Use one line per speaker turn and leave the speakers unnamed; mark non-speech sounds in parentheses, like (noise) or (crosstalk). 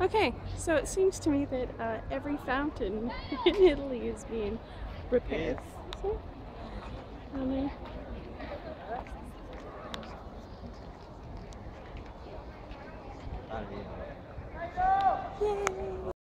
Okay, so it seems to me that uh, every fountain (laughs) in Italy is being repaired. So, oh, um. Yay!